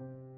you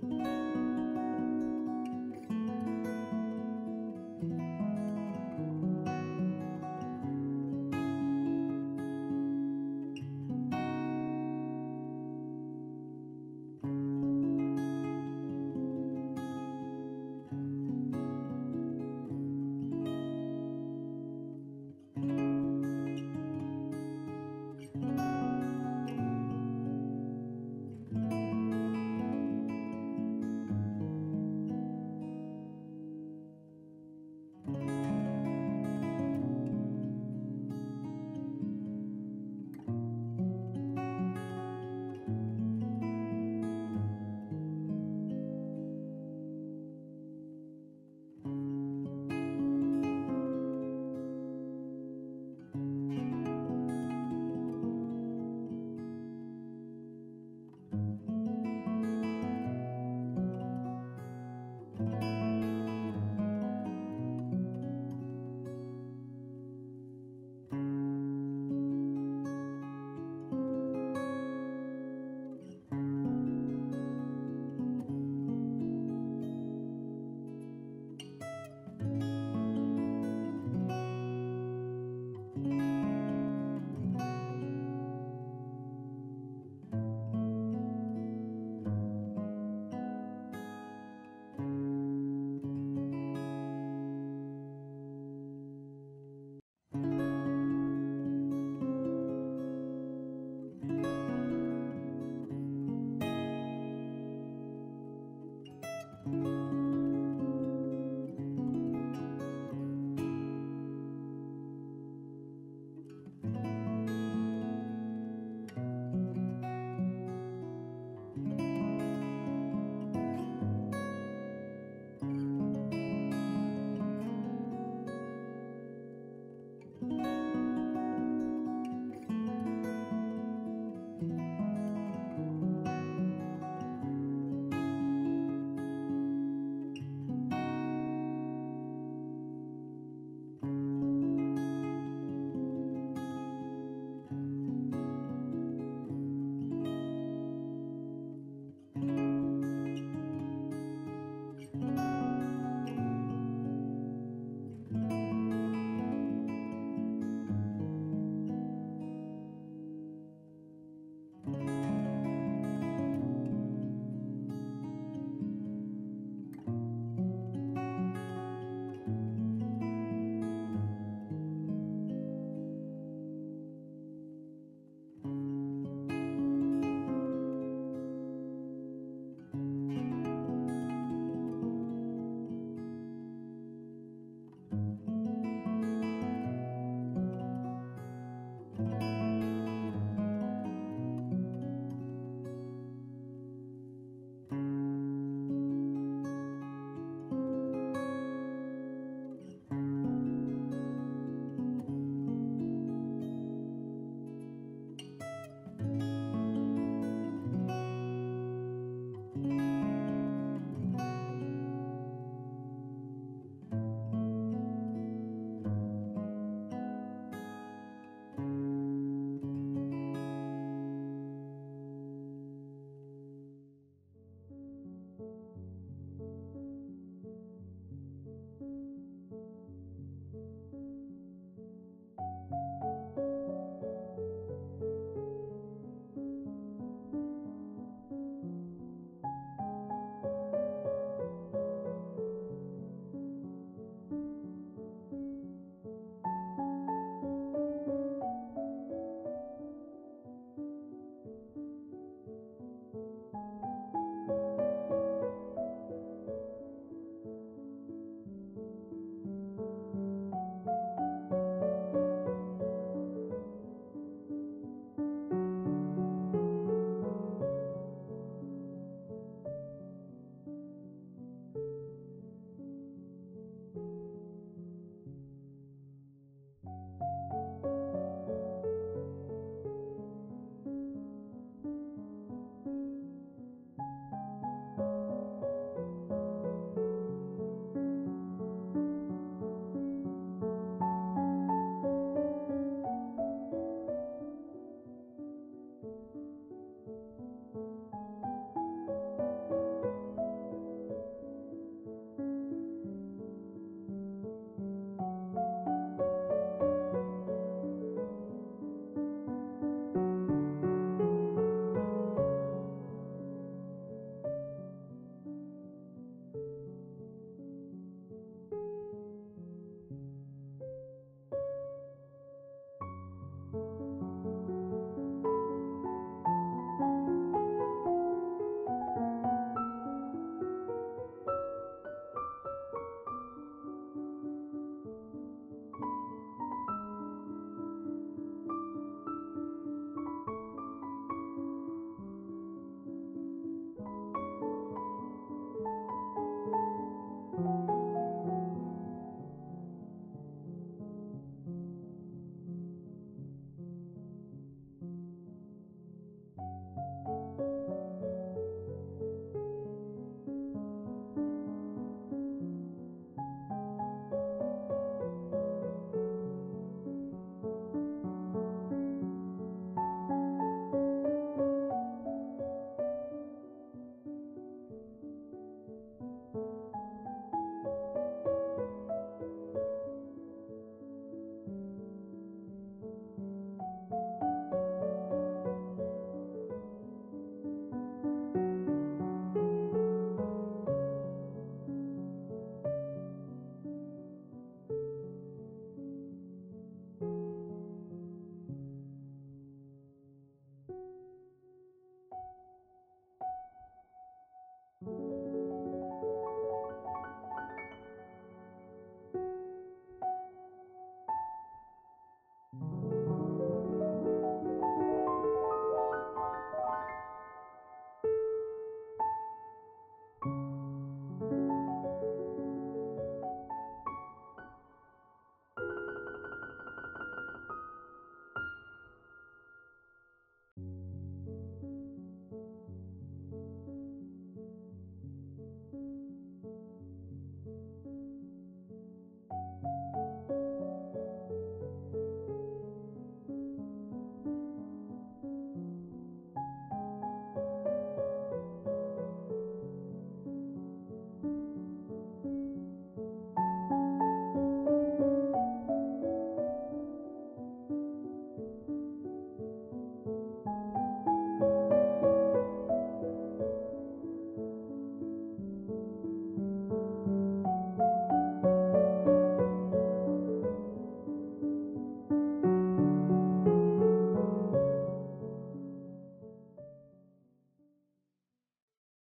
thank